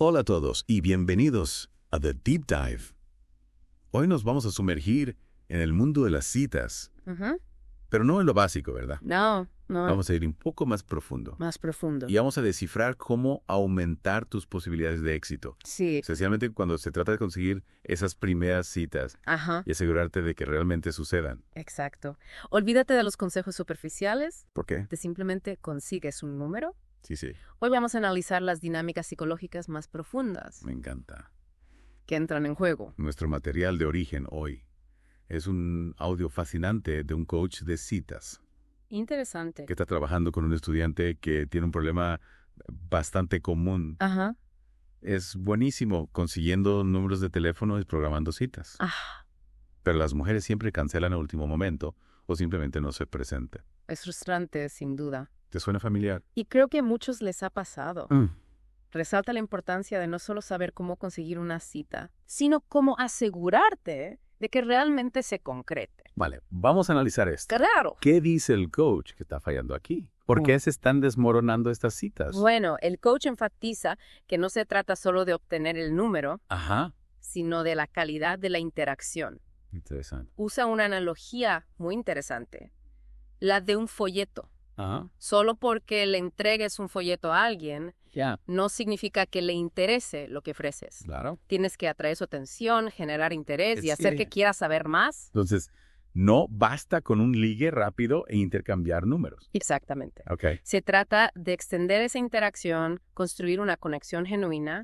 Hola a todos y bienvenidos a The Deep Dive. Hoy nos vamos a sumergir en el mundo de las citas, pero no en lo básico, ¿verdad? No, no, Vamos a ir un poco más profundo más profundo. y vamos a descifrar cómo aumentar tus posibilidades de éxito, Sí, especialmente cuando se trata de conseguir esas primeras citas ajá, y asegurarte de que realmente sucedan. exacto. Olvídate de los consejos superficiales, ¿Por qué? de simplemente consigues un número. Sí, sí, Hoy vamos a analizar las dinámicas psicológicas más profundas me encanta. que entran en juego. Nuestro material de origen hoy es un audio fascinante de un coach de citas. Interesante. que está trabajando con un estudiante que tiene un problema bastante común. Ajá. Es buenísimo consiguiendo números de teléfono y programando citas. Ah, Pero las mujeres siempre cancelan a último momento o simplemente no se presentan. es frustrante, sin duda. ¿Te suena familiar? Y creo que a muchos les ha pasado. Mm. Resalta la importancia de no solo saber cómo conseguir una cita, sino cómo asegurarte de que realmente se concrete. Vale, vamos a analizar esto. Claro. ¿Qué dice el coach que está fallando aquí? ¿Por qué se están desmoronando estas citas? Bueno, el coach enfatiza que no se trata solo de obtener el número, Ajá. sino de la calidad de la interacción. Interesante. Usa una analogía muy interesante, la de un folleto. Solo porque le entregues un folleto a alguien, no significa que le interese lo que ofreces. Claro. Tienes que atraer su atención, generar interés y hacer que- que quiera saber más. Entonces, no basta con un ligue rápido e intercambiar números. Exactamente. Se trata de extender esa interacción, construir una conexión genuina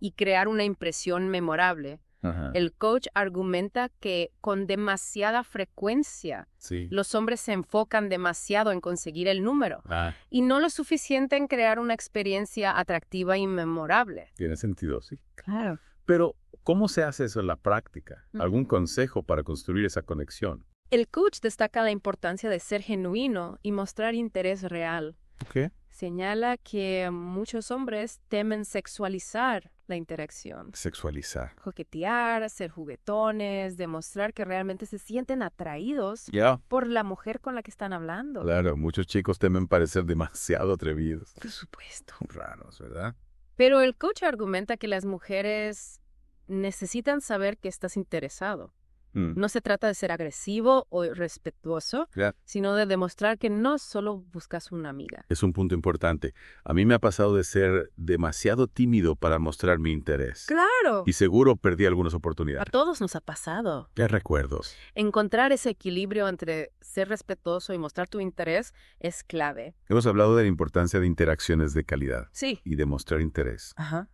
y crear una impresión memorable. Ajá. El coach argumenta que con demasiada frecuencia Sí. los hombres se enfocan demasiado en conseguir el número Ah, y no lo suficiente en crear una experiencia atractiva y memorable. tiene sentido, sí. Claro. Pero, ¿cómo se hace eso en la práctica? ¿Algún consejo para construir esa conexión? El coach destaca la importancia de ser genuino y mostrar interés real. ¿Qué? Señala que muchos hombres temen sexualizar la interacción. Sexualizar. Coquetear, ser juguetones, demostrar que realmente se sienten atraídos por la mujer con la que están hablando. Claro, muchos chicos temen parecer demasiado atrevidos. Por supuesto. Raros, ¿verdad? Pero el coach argumenta que las mujeres necesitan saber que estás interesado. Mm. No se trata de ser agresivo o irrespetuoso, sino de demostrar que no solo buscas una amiga. Es un punto importante. A mí me ha pasado de ser demasiado tímido para mostrar mi interés. ¡Claro! Y seguro perdí algunas A oportunidades. todos nos ha pasado. ¿Qué recuerdos? Encontrar ese equilibrio entre ser respetuoso y mostrar tu interés es clave. Hemos hablado de la importancia de interacciones de calidad Sí. y de mostrar interés. Ajá.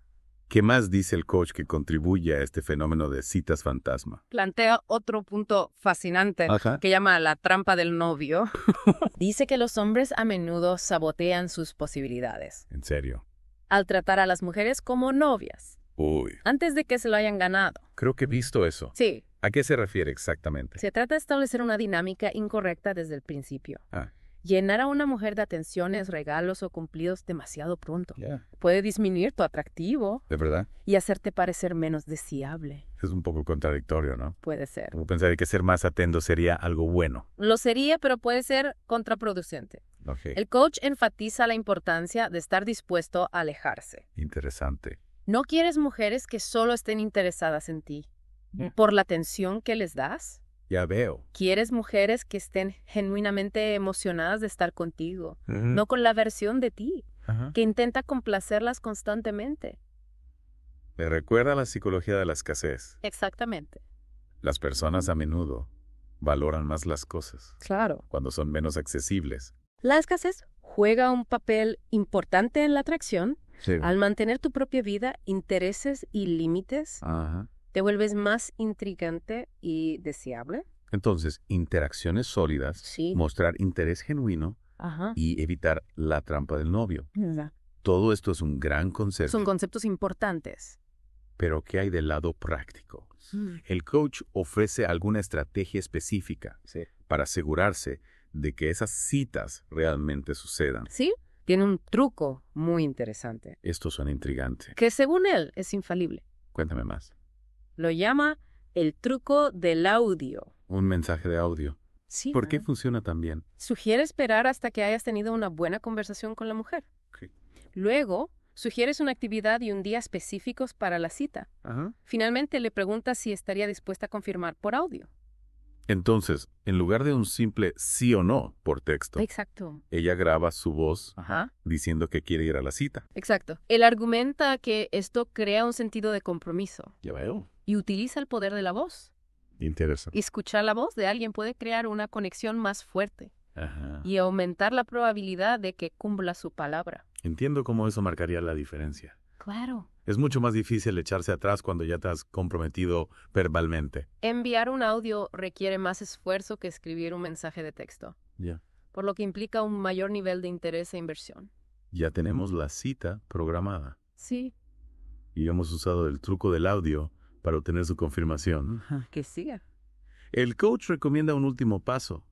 ¿Qué más dice el coach que contribuye a este fenómeno de citas fantasma? Plantea otro punto fascinante Ajá. que llama la trampa del novio. Dice que los hombres a menudo sabotean sus posibilidades En serio. al tratar a las mujeres como novias, Uy, antes de que se lo hayan ganado. creo que he visto eso. Sí, ¿A qué se refiere exactamente? se trata de establecer una dinámica incorrecta desde el principio. Ah, Llenar a una mujer de atenciones, regalos o cumplidos demasiado pronto puede disminuir tu atractivo ¿De verdad? y hacerte parecer menos deseable. Es un poco contradictorio, ¿no? Puede ser. Como pensar que ser más atento sería algo bueno. Lo sería, pero puede ser contraproducente. El coach enfatiza la importancia de estar dispuesto a alejarse. Interesante. No quieres mujeres que solo estén interesadas en ti Ya. por la atención que les das. Ya veo. Quieres mujeres que estén genuinamente emocionadas de estar contigo, no con la versión de ti, que intenta complacerlas constantemente. Me recuerda a la psicología de la escasez. Exactamente. Las personas a menudo valoran más las cosas Claro. cuando son menos accesibles. La escasez juega un papel importante en la atracción. Sí. Al mantener tu propia vida, intereses y límites, Ajá. Te vuelves más intrigante y deseable. Entonces, interacciones sólidas, Sí. mostrar interés genuino Ajá. y evitar la trampa del novio. Todo esto es un gran concepto. Son conceptos importantes. Pero ¿qué hay del lado práctico? El coach ofrece alguna estrategia específica para asegurarse de que esas citas realmente sucedan. ¿Sí? Tiene un truco muy interesante, Esto suena intrigante. que según él es infalible. Cuéntame más. Lo llama el truco del audio. Un mensaje de audio. Sí. ¿Por qué funciona tan bien? Sugiere esperar hasta que hayas tenido una buena conversación con la mujer. Luego, Sugieres una actividad y un día específicos para la cita. Ajá. Finalmente le preguntas si estaría dispuesta a confirmar por audio. Entonces, en lugar de un simple sí o no por texto, Exacto. ella graba su voz Ajá. diciendo que quiere ir a la cita. Exacto. Él argumenta que esto crea un sentido de compromiso Ya veo. Y utiliza el poder de la voz. Interesante. Escuchar la voz de alguien puede crear una conexión más fuerte Ajá. y aumentar la probabilidad de que cumpla su palabra. Entiendo cómo eso marcaría la diferencia. Claro. Es mucho más difícil echarse atrás cuando ya te has comprometido verbalmente. Enviar un audio requiere más esfuerzo que escribir un mensaje de texto, Ya. por lo que implica un mayor nivel de interés e inversión. Ya tenemos la cita programada Sí. y hemos usado el truco del audio para obtener su confirmación. Que siga. El coach recomienda un último paso.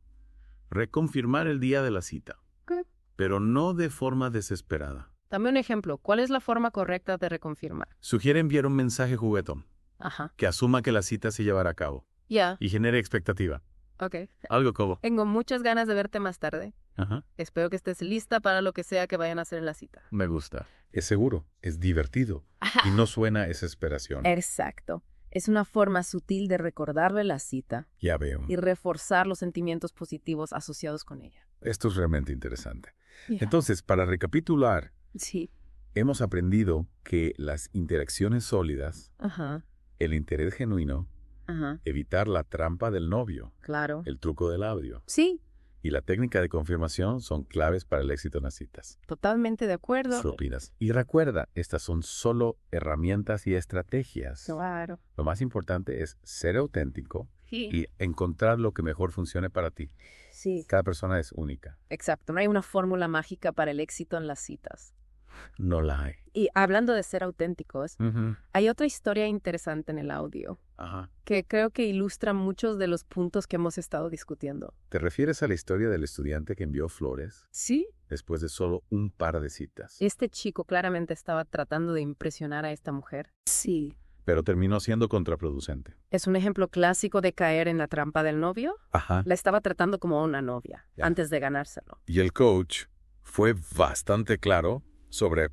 Reconfirmar el día de la cita. ¿Qué? Pero no de forma desesperada. Dame un ejemplo. ¿Cuál es la forma correcta de reconfirmar? Sugiere enviar un mensaje juguetón Ajá. que asuma que la cita se llevará a cabo Ya. y genere expectativa. Ok. Algo como. Tengo muchas ganas de verte más tarde. Ajá. Espero que estés lista para lo que sea que vayan a hacer en la cita. Me gusta. Es seguro, es divertido y no suena a desesperación. Exacto. Es una forma sutil de recordarle la cita Ya veo. y reforzar los sentimientos positivos asociados con ella. Esto es realmente interesante. Entonces, para recapitular, Sí. hemos aprendido que las interacciones sólidas, Ajá. el interés genuino, Ajá. evitar la trampa del novio, Claro. el truco del audio Sí. Y la técnica de confirmación son claves para el éxito en las citas. Totalmente de acuerdo. ¿Qué opinas? Y recuerda, estas son solo herramientas y estrategias. Claro. Lo más importante es ser auténtico Sí. y encontrar lo que mejor funcione para ti. Sí. Cada persona es única. Exacto. No hay una fórmula mágica para el éxito en las citas. No la hay. Y hablando de ser auténticos, hay otra historia interesante en el audio Ajá. que creo que ilustra muchos de los puntos que hemos estado discutiendo. ¿Te refieres a la historia del estudiante que envió flores Sí. después de solo un par de citas? Este chico claramente estaba tratando de impresionar a esta mujer. Sí. Pero terminó siendo contraproducente. Es un ejemplo clásico de caer en la trampa del novio. Ajá. La estaba tratando como una novia Ya. antes de ganárselo. Y el coach fue bastante claro sobre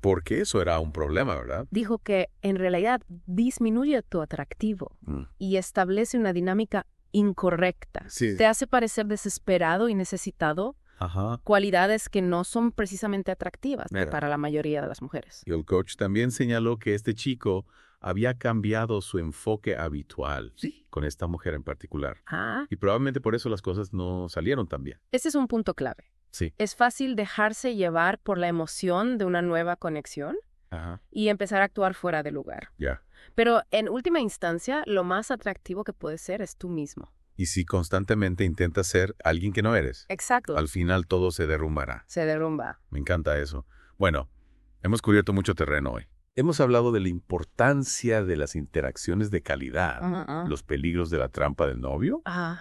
por qué eso era un problema, ¿verdad? Dijo que en realidad disminuye tu atractivo Mm. y establece una dinámica incorrecta. Sí. Te hace parecer desesperado y necesitado, Ajá. cualidades que no son precisamente atractivas para la mayoría de las mujeres. Y el coach también señaló que este chico había cambiado su enfoque habitual con esta mujer en particular. Ah, Y probablemente por eso las cosas no salieron tan bien. ese es un punto clave. Sí. Es fácil dejarse llevar por la emoción de una nueva conexión Ajá. y empezar a actuar fuera de lugar. Ya. Pero en última instancia, lo más atractivo que puedes ser es tú mismo. Y si constantemente intentas ser alguien que no eres, Exacto. al final todo se derrumbará. Se derrumba. Me encanta eso. Bueno, hemos cubierto mucho terreno hoy. Hemos hablado de la importancia de las interacciones de calidad, los peligros de la trampa del novio Ah,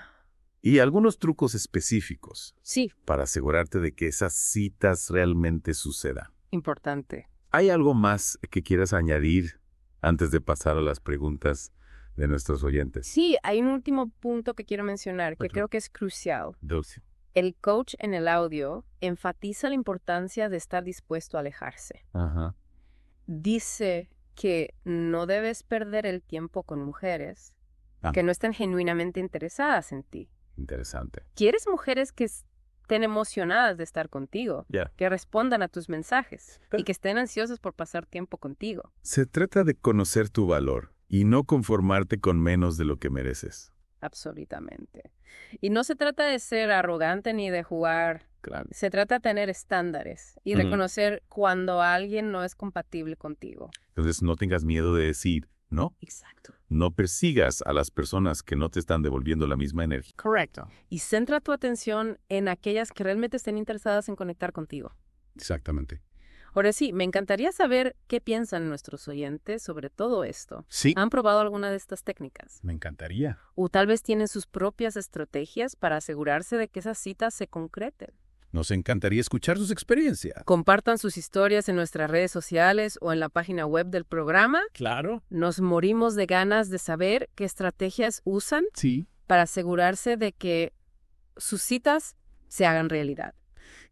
y algunos trucos específicos sí, para asegurarte de que esas citas realmente sucedan. importante. ¿Hay algo más que quieras añadir antes de pasar a las preguntas de nuestros oyentes? Sí, hay un último punto que quiero mencionar que creo que es crucial. Dulce. El coach en el audio enfatiza la importancia de estar dispuesto a alejarse. Ajá. Dice que no debes perder el tiempo con mujeres Ah. que no estén genuinamente interesadas en ti. Interesante. ¿Quieres mujeres que estén emocionadas de estar contigo? Que respondan a tus mensajes Pero- y que estén ansiosas por pasar tiempo contigo. Se trata de conocer tu valor y no conformarte con menos de lo que mereces. Absolutamente. Y no se trata de ser arrogante ni de jugar, Claro. se trata de tener estándares y reconocer cuando alguien no es compatible contigo. Entonces no tengas miedo de decir no. Exacto. No persigas a las personas que no te están devolviendo la misma energía. Correcto. Y centra tu atención en aquellas que realmente estén interesadas en conectar contigo. Exactamente. Ahora sí, me encantaría saber qué piensan nuestros oyentes sobre todo esto. Sí. ¿Han probado alguna de estas técnicas? Me encantaría. O tal vez tienen sus propias estrategias para asegurarse de que esas citas se concreten. Nos encantaría escuchar sus experiencias. Compartan sus historias en nuestras redes sociales o en la página web del programa. Claro. Nos morimos de ganas de saber qué estrategias usan Sí. para asegurarse de que sus citas se hagan realidad.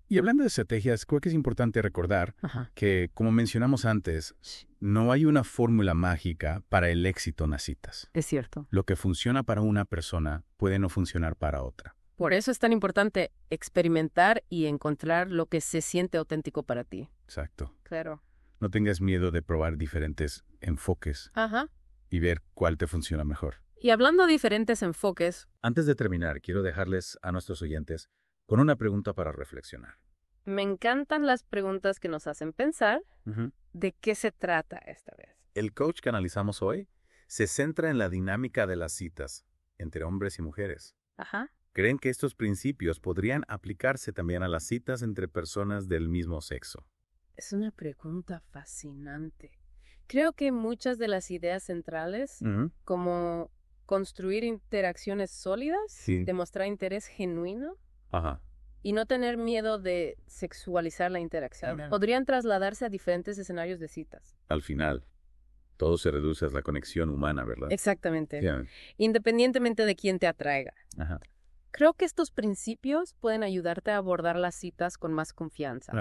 Y hablando de estrategias, creo que es importante recordar que, como mencionamos antes, no hay una fórmula mágica para el éxito en las citas. Es cierto. Lo que funciona para una persona puede no funcionar para otra. Por eso es tan importante experimentar y encontrar lo que se siente auténtico para ti. Exacto. Claro. No tengas miedo de probar diferentes enfoques Ajá. y ver cuál te funciona mejor. Y hablando de diferentes enfoques, Antes de terminar, quiero dejarles a nuestros oyentes con una pregunta para reflexionar. me encantan las preguntas que nos hacen pensar de qué se trata esta vez. El coach que analizamos hoy se centra en la dinámica de las citas entre hombres y mujeres. Ajá. Creen que estos principios podrían aplicarse también a las citas entre personas del mismo sexo. Es una pregunta fascinante. Creo que muchas de las ideas centrales, como construir interacciones sólidas, Sí. demostrar interés genuino Ajá. y no tener miedo de sexualizar la interacción, podrían trasladarse a diferentes escenarios de citas. Al final, todo se reduce a la conexión humana, ¿verdad? Exactamente. Sí. Independientemente de quién te atraiga. Ajá. Creo que estos principios pueden ayudarte a abordar las citas con más confianza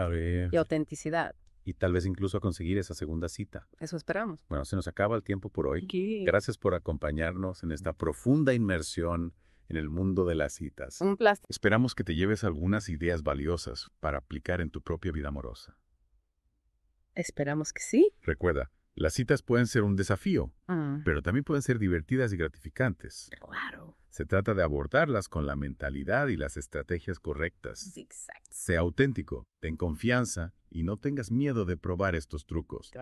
y autenticidad. y tal vez incluso a conseguir esa segunda cita. Eso esperamos. Bueno, se nos acaba el tiempo por hoy. Gracias por acompañarnos en esta profunda inmersión en el mundo de las citas. Un placer. Esperamos que te lleves algunas ideas valiosas para aplicar en tu propia vida amorosa. Esperamos que sí. Recuerda, las citas pueden ser un desafío, Mm, pero también pueden ser divertidas y gratificantes. Claro. Se trata de abordarlas con la mentalidad y las estrategias correctas. Exacto. Sea auténtico, ten confianza y no tengas miedo de probar estos trucos.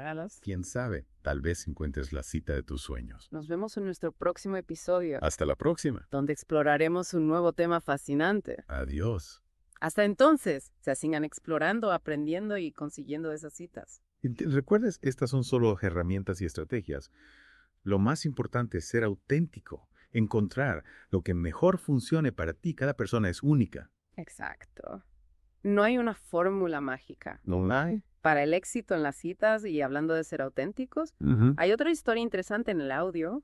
Quién sabe, tal vez encuentres la cita de tus sueños. Nos vemos en nuestro próximo episodio, Hasta la próxima. donde exploraremos un nuevo tema fascinante. Adiós. Hasta entonces, se sigan explorando, aprendiendo y consiguiendo esas citas. Recuerdes, estas son solo herramientas y estrategias. Lo más importante es ser auténtico, encontrar lo que mejor funcione para ti. Cada persona es única. Exacto. No hay una fórmula mágica. ¿No hay? Para el éxito en las citas y hablando de ser auténticos, hay otra historia interesante en el audio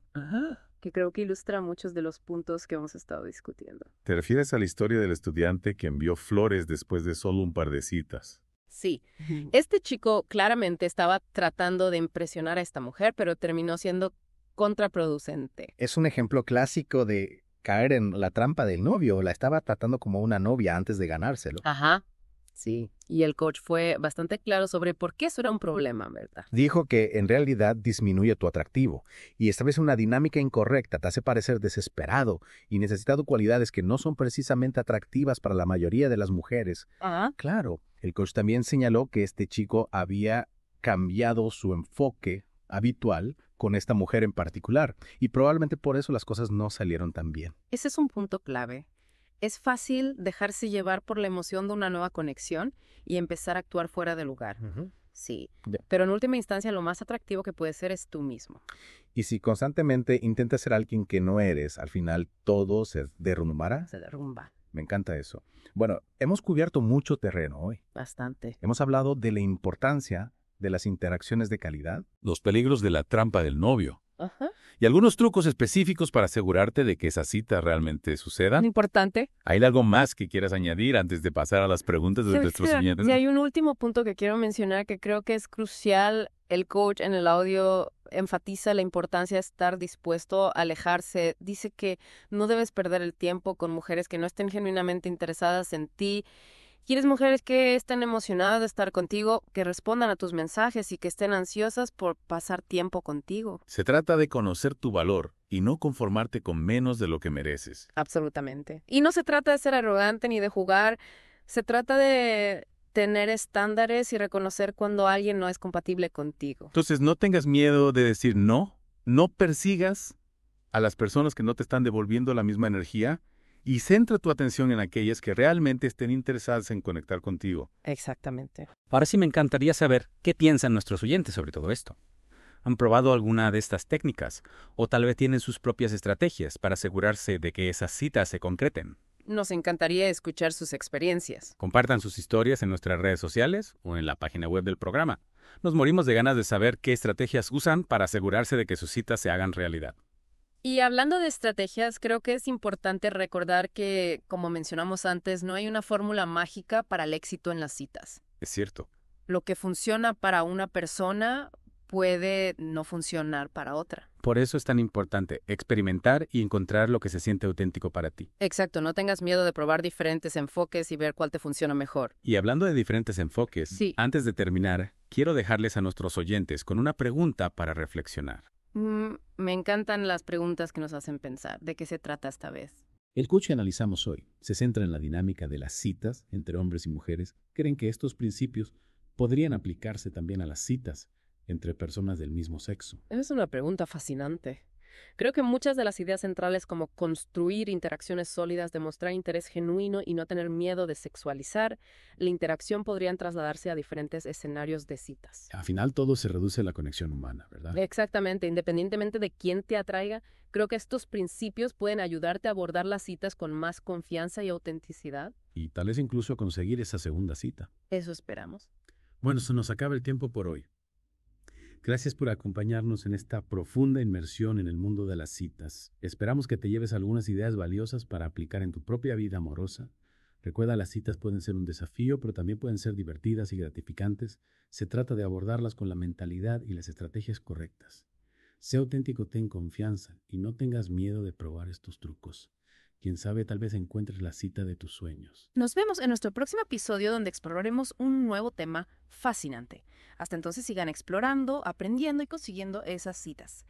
que creo que ilustra muchos de los puntos que hemos estado discutiendo. ¿Te refieres a la historia del estudiante que envió flores después de solo un par de citas? Sí, este chico claramente estaba tratando de impresionar a esta mujer, pero terminó siendo contraproducente. Es un ejemplo clásico de caer en la trampa del novio. La estaba tratando como una novia antes de ganárselo. Ajá. Sí, y el coach fue bastante claro sobre por qué eso era un problema, ¿verdad? Dijo que en realidad disminuye tu atractivo y establece una dinámica incorrecta, te hace parecer desesperado y necesitado cualidades que no son precisamente atractivas para la mayoría de las mujeres. Ajá. Claro, el coach también señaló que este chico había cambiado su enfoque habitual con esta mujer en particular y probablemente por eso las cosas no salieron tan bien. Ese es un punto clave. Es fácil dejarse llevar por la emoción de una nueva conexión y empezar a actuar fuera de lugar. Sí, pero en última instancia lo más atractivo que puede ser es tú mismo. Y si constantemente intentas ser alguien que no eres, al final todo se derrumbará. Se derrumba Me encanta eso. Bueno, hemos cubierto mucho terreno hoy. bastante. Hemos hablado de la importancia de las interacciones de calidad. Los peligros de la trampa del novio. Ajá. Y algunos trucos específicos para asegurarte de que esa cita realmente suceda. Importante. ¿Hay algo más que quieras añadir antes de pasar a las preguntas de Sí, nuestros oyentes? sí, hay un último punto que quiero mencionar que creo que es crucial. El coach en el audio enfatiza la importancia de estar dispuesto a alejarse. Dice que no debes perder el tiempo con mujeres que no estén genuinamente interesadas en ti. Quieres mujeres que estén emocionadas de estar contigo, que respondan a tus mensajes y que estén ansiosas por pasar tiempo contigo. Se trata de conocer tu valor y no conformarte con menos de lo que mereces. Absolutamente. Y no se trata de ser arrogante ni de jugar, se trata de tener estándares y reconocer cuando alguien no es compatible contigo. Entonces no tengas miedo de decir no, no persigas a las personas que no te están devolviendo la misma energía y centra tu atención en aquellas que realmente estén interesadas en conectar contigo. Exactamente. Ahora sí me encantaría saber qué piensan nuestros oyentes sobre todo esto. ¿Han probado alguna de estas técnicas? ¿O tal vez tienen sus propias estrategias para asegurarse de que esas citas se concreten? Nos encantaría escuchar sus experiencias. Compartan sus historias en nuestras redes sociales o en la página web del programa. Nos morimos de ganas de saber qué estrategias usan para asegurarse de que sus citas se hagan realidad. Y hablando de estrategias, creo que es importante recordar que, como mencionamos antes, no hay una fórmula mágica para el éxito en las citas. Es cierto. Lo que funciona para una persona puede no funcionar para otra. Por eso es tan importante experimentar y encontrar lo que se siente auténtico para ti. Exacto, no tengas miedo de probar diferentes enfoques y ver cuál te funciona mejor. Y hablando de diferentes enfoques, Sí. antes de terminar, quiero dejarles a nuestros oyentes con una pregunta para reflexionar. Mm, me encantan las preguntas que nos hacen pensar. ¿De qué se trata esta vez? El coach que analizamos hoy se centra en la dinámica de las citas entre hombres y mujeres. Creen que estos principios podrían aplicarse también a las citas entre personas del mismo sexo. Es una pregunta fascinante. Creo que muchas de las ideas centrales como construir interacciones sólidas, demostrar interés genuino y no tener miedo de sexualizar la interacción podrían trasladarse a diferentes escenarios de citas. Al final todo se reduce a la conexión humana, ¿verdad? Exactamente, independientemente de quién te atraiga, creo que estos principios pueden ayudarte a abordar las citas con más confianza y autenticidad. Y tal vez incluso conseguir esa segunda cita. Eso esperamos. Bueno, se nos acaba el tiempo por hoy. Gracias por acompañarnos en esta profunda inmersión en el mundo de las citas. Esperamos que te lleves algunas ideas valiosas para aplicar en tu propia vida amorosa. Recuerda, las citas pueden ser un desafío, pero también pueden ser divertidas y gratificantes. Se trata de abordarlas con la mentalidad y las estrategias correctas. Sé auténtico, ten confianza y no tengas miedo de probar estos trucos. Quién sabe, tal vez encuentres la cita de tus sueños. Nos vemos en nuestro próximo episodio donde exploraremos un nuevo tema fascinante. Hasta entonces sigan explorando, aprendiendo y consiguiendo esas citas.